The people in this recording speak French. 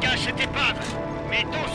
cache cette épave. Mettons